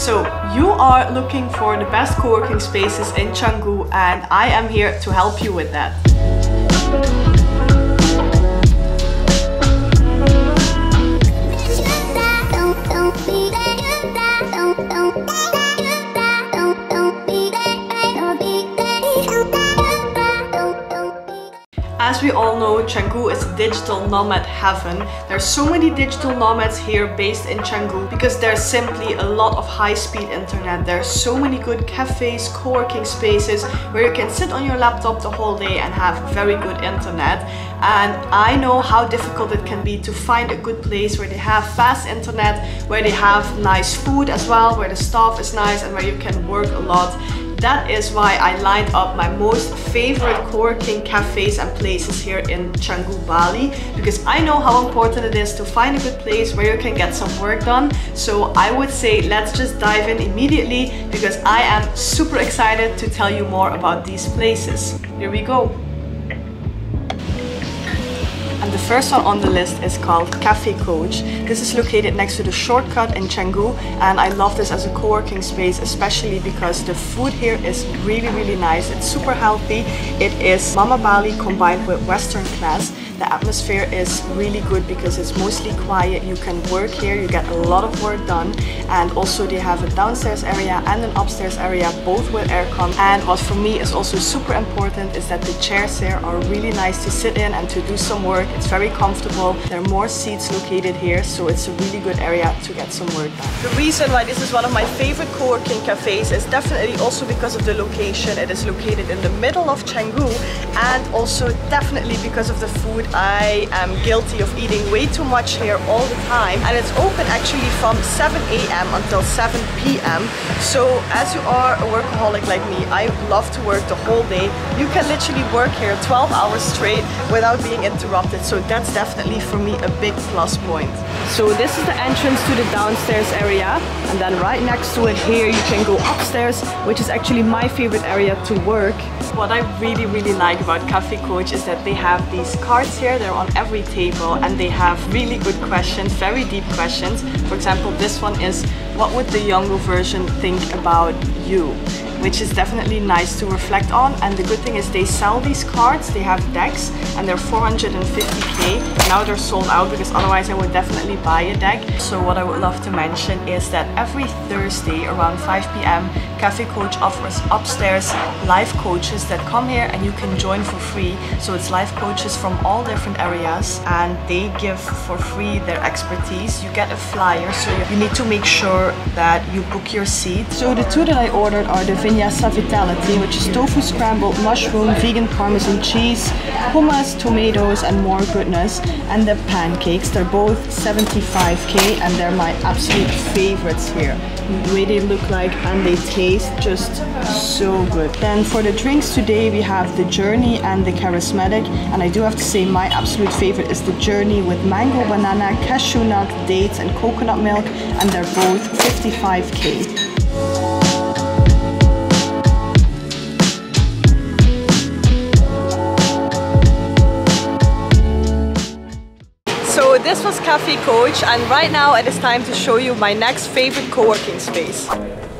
So you are looking for the best co-working spaces in Canggu and I am here to help you with that. As we all know, Canggu is a digital nomad heaven. There's so many digital nomads here based in Canggu because there's simply a lot of high-speed internet. There's so many good cafes, co-working spaces where you can sit on your laptop the whole day and have very good internet. And I know how difficult it can be to find a good place where they have fast internet, where they have nice food as well, where the staff is nice and where you can work a lot. That is why I lined up my most favorite co-working cafes and places here in Canggu, Bali because I know how important it is to find a good place where you can get some work done. So I would say let's just dive in immediately because I am super excited to tell you more about these places. Here we go. And the first one on the list is called Cafe Coach. This is located next to the shortcut in Canggu and I love this as a co-working space especially because the food here is really really nice. It's super healthy. It is Mama Bali combined with Western class the atmosphere is really good because it's mostly quiet. You can work here, you get a lot of work done. And also they have a downstairs area and an upstairs area, both with aircon. And what for me is also super important is that the chairs here are really nice to sit in and to do some work. It's very comfortable. There are more seats located here, so it's a really good area to get some work done. The reason why this is one of my favorite co-working cafes is definitely also because of the location. It is located in the middle of Canggu and also definitely because of the food I am guilty of eating way too much here all the time and it's open actually from 7 a.m. until 7 p.m. So as you are a workaholic like me, I love to work the whole day. You can literally work here 12 hours straight without being interrupted. So that's definitely for me a big plus point. So this is the entrance to the downstairs area and then right next to it here you can go upstairs which is actually my favorite area to work. What I really really like about Cafe Coach is that they have these cards here, they're on every table and they have really good questions, very deep questions. For example, this one is, what would the younger version think about you? Which is definitely nice to reflect on. And the good thing is they sell these cards, they have decks and they're 450k. Now they're sold out because otherwise I would definitely buy a deck. So what I would love to mention is that every Thursday around 5 p.m. Cafe Coach offers upstairs live coaches that come here and you can join for free. So it's live coaches from all different areas and they give for free their expertise. You get a flyer so you need to make sure that you book your seat. So the two that I ordered are the Vinyasa Vitality, which is tofu scrambled, mushroom, vegan parmesan cheese, hummus, tomatoes, and more goodness. And the pancakes, they're both 75k and they're my absolute favorites here. The way they look like and they taste just so good. Then for the drinks today, we have the Journey and the Charismatic. And I do have to say my absolute favorite is the Journey with mango, banana, cashew nut, dates, and coconut milk. And they're both 55k. This was Cafe Coach and right now it is time to show you my next favorite co-working space.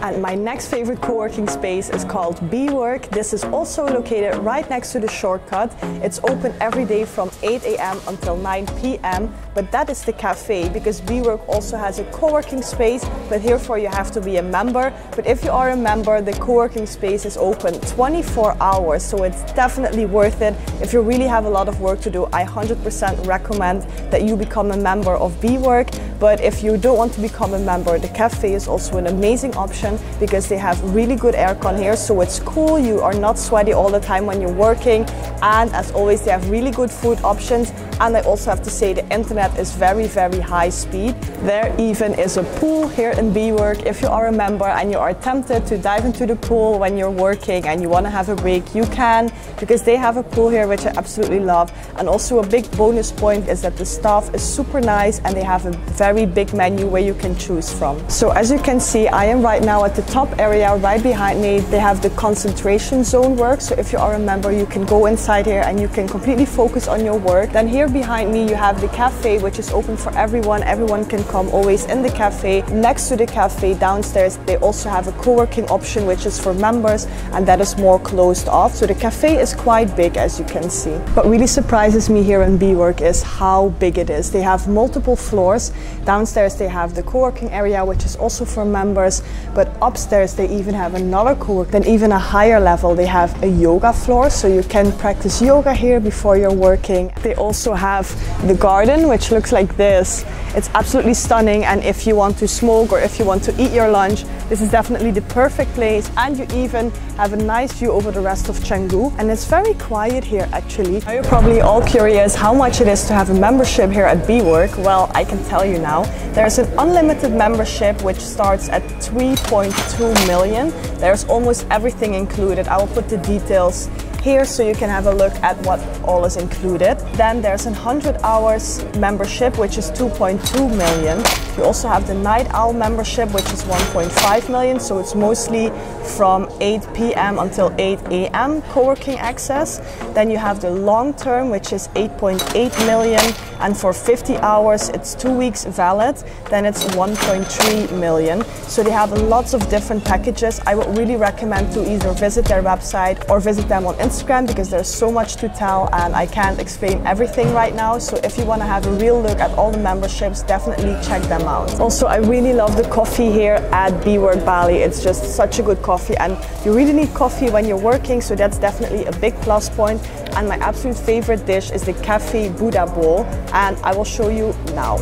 And my next favorite co-working space is called BWork. This is also located right next to the shortcut. It's open every day from 8 a.m. until 9 p.m. But that is the cafe because BWork also has a co-working space, but here for you have to be a member. But if you are a member, the co-working space is open 24 hours, so it's definitely worth it. If you really have a lot of work to do, I 100% recommend that you become a member of BWork. But if you don't want to become a member, the cafe is also an amazing option because they have really good aircon here, so it's cool. You are not sweaty all the time when you're working. And as always, they have really good food options. And I also have to say the internet is very, very high speed. There even is a pool here in BWork. If you are a member and you are tempted to dive into the pool when you're working and you want to have a break, you can because they have a pool here which I absolutely love. And also a big bonus point is that the staff is super nice and they have a very big menu where you can choose from. So as you can see, I am right now at the top area right behind me. They have the concentration zone work. So if you are a member, you can go inside here and you can completely focus on your work. Then here behind me you have the cafe which is open for everyone. Everyone can come always in the cafe. Next to the cafe downstairs they also have a co-working option which is for members and that is more closed off. So the cafe is quite big as you can see. What really surprises me here in BWork is how big it is. They have multiple floors. Downstairs they have the co-working area which is also for members but upstairs they even have another co-work. Then even a higher level they have a yoga floor so you can practice yoga here before you're working. They also have the garden which looks like this. It's absolutely stunning and if you want to smoke or if you want to eat your lunch this is definitely the perfect place and you even have a nice view over the rest of Canggu and it's very quiet here actually. Now you're probably all curious how much it is to have a membership here at BWork. Well, I can tell you now. There's an unlimited membership which starts at 3.2 million. There's almost everything included. I will put the details here so you can have a look at what all is included. Then there's a 100 hours membership which is 2.2 million. You also have the night owl membership which is 1.5 million so it's mostly from 8 p.m. until 8 a.m. co-working access. Then you have the long term which is 8.8 million and for 50 hours it's two weeks valid then it's 1.3 million. So they have lots of different packages. I would really recommend to either visit their website or visit them on Instagram Instagram because there's so much to tell and I can't explain everything right now. So if you want to have a real look at all the memberships, definitely check them out. Also, I really love the coffee here at BWork Bali. It's just such a good coffee and you really need coffee when you're working. So that's definitely a big plus point. And my absolute favorite dish is the Cafe Buddha bowl and I will show you now.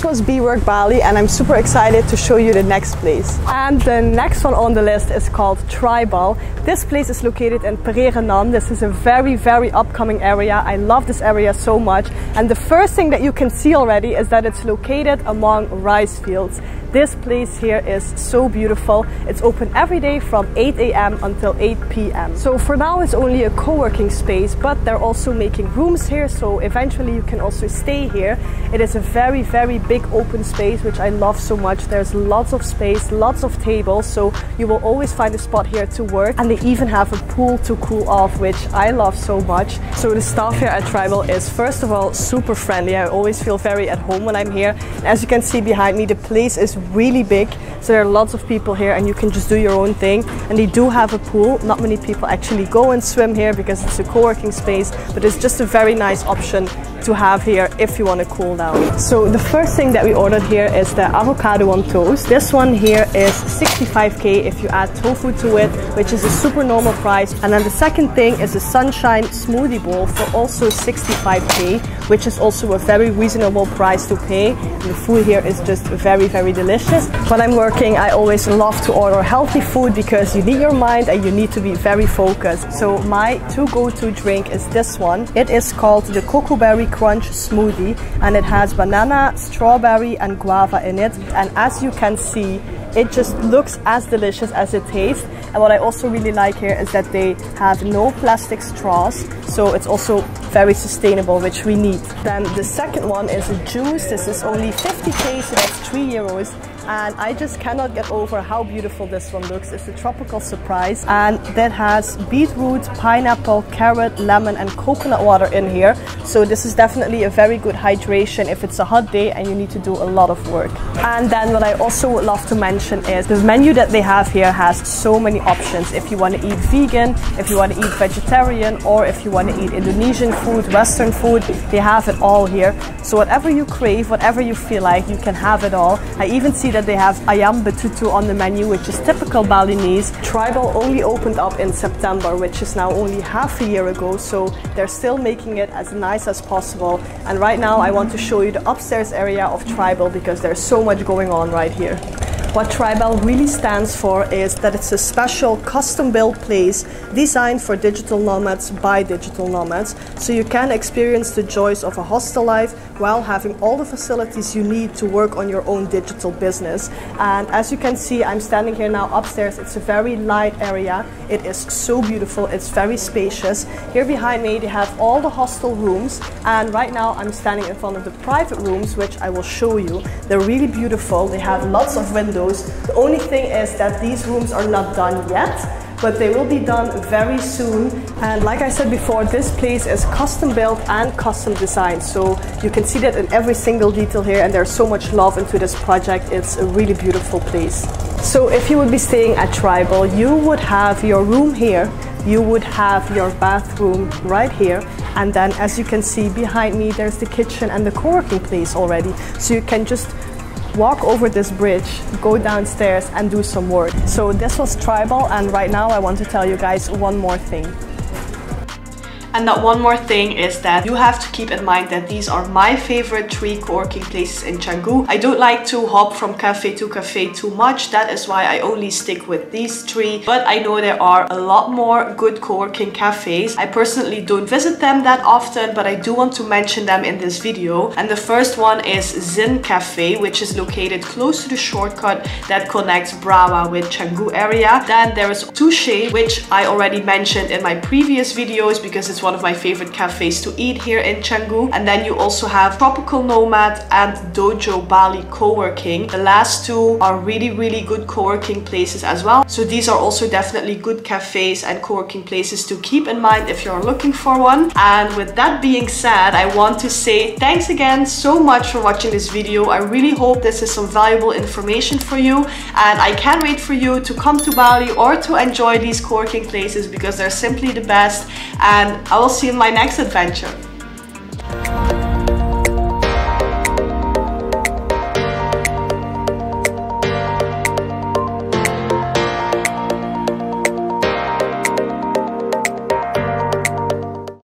This was BWork Bali and I'm super excited to show you the next place. And the next one on the list is called Tribal. This place is located in Pererenan This is a very, very upcoming area. I love this area so much. And the first thing that you can see already is that it's located among rice fields. This place here is so beautiful. It's open every day from 8 a.m. until 8 p.m. So for now it's only a co-working space, but they're also making rooms here. So eventually you can also stay here. It is a very, very big open space, which I love so much. There's lots of space, lots of tables. So you will always find a spot here to work. And they even have a pool to cool off, which I love so much. So the staff here at Tribal is first of all super friendly. I always feel very at home when I'm here. As you can see behind me, the place is really big. So there are lots of people here and you can just do your own thing. And they do have a pool. Not many people actually go and swim here because it's a co-working space, but it's just a very nice option to have here if you want to cool down. So the first thing that we ordered here is the avocado on toast. This one here is 65k if you add tofu to it, which is a super normal price. And then the second thing is a sunshine smoothie bowl for also 65k, which is also a very reasonable price to pay. And the food here is just very, very delicious. When I'm working, I always love to order healthy food because you need your mind and you need to be very focused. So my to go-to drink is this one. It is called the Cocoa Berry Crunch Smoothie and it has banana, strawberry and guava in it. And as you can see, it just looks as delicious as it tastes. And what I also really like here is that they have no plastic straws. So it's also very sustainable, which we need. Then the second one is a juice. This is only 50k, so that's 3 euros and I just cannot get over how beautiful this one looks. It's a tropical surprise and that has beetroot, pineapple, carrot, lemon and coconut water in here. So this is definitely a very good hydration if it's a hot day and you need to do a lot of work. And then what I also would love to mention is the menu that they have here has so many options. If you want to eat vegan, if you want to eat vegetarian or if you want to eat Indonesian food, Western food, they have it all here. So whatever you crave, whatever you feel like, you can have it all. I even see that that they have ayam betutu on the menu, which is typical Balinese. Tribal only opened up in September, which is now only half a year ago, so they're still making it as nice as possible. And right now I want to show you the upstairs area of Tribal because there's so much going on right here. What Tribal really stands for is that it's a special custom built place designed for digital nomads by digital nomads so you can experience the joys of a hostel life while having all the facilities you need to work on your own digital business. And as you can see, I'm standing here now upstairs. It's a very light area. It is so beautiful. It's very spacious. Here behind me, they have all the hostel rooms. And right now I'm standing in front of the private rooms, which I will show you. They're really beautiful. They have lots of windows. The only thing is that these rooms are not done yet but they will be done very soon. And like I said before, this place is custom built and custom designed. So you can see that in every single detail here and there's so much love into this project. It's a really beautiful place. So if you would be staying at Tribal, you would have your room here, you would have your bathroom right here, and then as you can see behind me, there's the kitchen and the co-working place already. So you can just walk over this bridge, go downstairs and do some work. So this was Tribal and right now I want to tell you guys one more thing. And that one more thing is that you have to keep in mind that these are my favorite three co-working places in Canggu. I don't like to hop from cafe to cafe too much. That is why I only stick with these three. But I know there are a lot more good co-working cafes. I personally don't visit them that often, but I do want to mention them in this video. And the first one is Zin Cafe, which is located close to the shortcut that connects Berawa with Canggu area. Then there is Touche, which I already mentioned in my previous videos because it's one of my favorite cafes to eat here in Canggu. And then you also have Tropical Nomad and Dojo Bali Co-working. The last two are really, really good co-working places as well. So these are also definitely good cafes and co-working places to keep in mind if you're looking for one. And with that being said, I want to say thanks again so much for watching this video. I really hope this is some valuable information for you. And I can't wait for you to come to Bali or to enjoy these co-working places because they're simply the best. And I will see you in my next adventure.